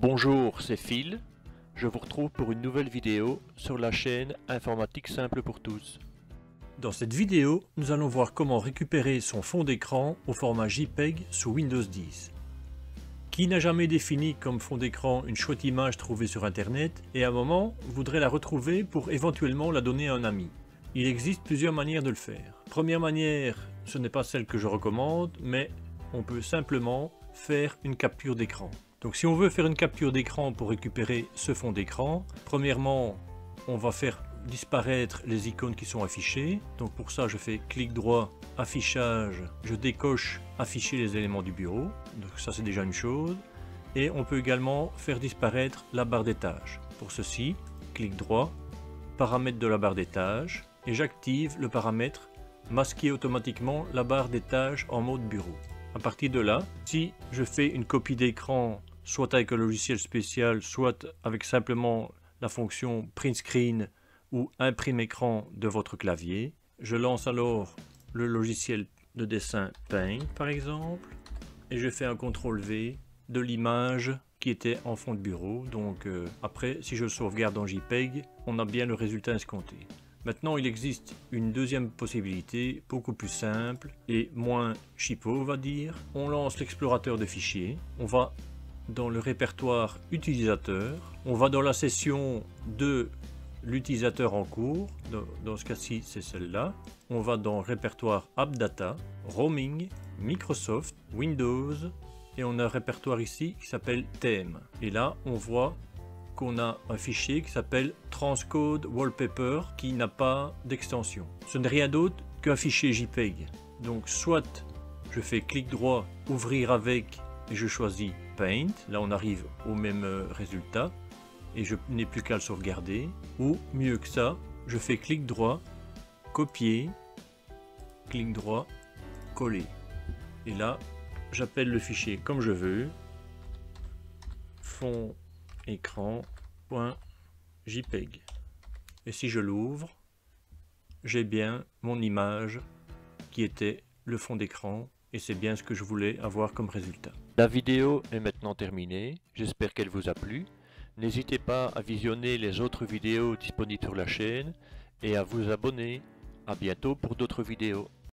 Bonjour, c'est Phil. Je vous retrouve pour une nouvelle vidéo sur la chaîne Informatique Simple pour tous. Dans cette vidéo, nous allons voir comment récupérer son fond d'écran au format JPEG sous Windows 10. Qui n'a jamais défini comme fond d'écran une chouette image trouvée sur internet et à un moment voudrait la retrouver pour éventuellement la donner à un ami Il existe plusieurs manières de le faire. Première manière, ce n'est pas celle que je recommande, mais on peut simplement faire une capture d'écran. Donc si on veut faire une capture d'écran pour récupérer ce fond d'écran, premièrement, on va faire disparaître les icônes qui sont affichées. Donc pour ça, je fais clic droit, affichage, je décoche afficher les éléments du bureau. Donc ça, c'est déjà une chose. Et on peut également faire disparaître la barre d'étage. Pour ceci, clic droit, paramètres de la barre d'étage, et j'active le paramètre masquer automatiquement la barre d'étage en mode bureau. À partir de là, si je fais une copie d'écran, soit avec un logiciel spécial, soit avec simplement la fonction print screen ou imprime écran de votre clavier, je lance alors le logiciel de dessin Paint par exemple, et je fais un CTRL V de l'image qui était en fond de bureau. Donc euh, après, si je sauvegarde en JPEG, on a bien le résultat escompté. Maintenant, il existe une deuxième possibilité, beaucoup plus simple et moins cheapo, on va dire. On lance l'explorateur de fichiers, on va dans le répertoire utilisateur, on va dans la session de l'utilisateur en cours, dans, ce cas-ci c'est celle-là, on va dans répertoire AppData, Roaming, Microsoft, Windows, et on a un répertoire ici qui s'appelle Thème. Et là, on voit qu'on a un fichier qui s'appelle transcode wallpaper qui n'a pas d'extension. Ce n'est rien d'autre qu'un fichier JPEG. Donc soit je fais clic droit, ouvrir avec et je choisis Paint. Là on arrive au même euh, résultat et je n'ai plus qu'à le sauvegarder. Ou mieux que ça, je fais clic droit, copier, clic droit, coller. Et là, j'appelle le fichier comme je veux. Fond écran.jpeg. Et si je l'ouvre, j'ai bien mon image qui était le fond d'écran et c'est bien ce que je voulais avoir comme résultat. La vidéo est maintenant terminée, j'espère qu'elle vous a plu. N'hésitez pas à visionner les autres vidéos disponibles sur la chaîne et à vous abonner. A bientôt pour d'autres vidéos.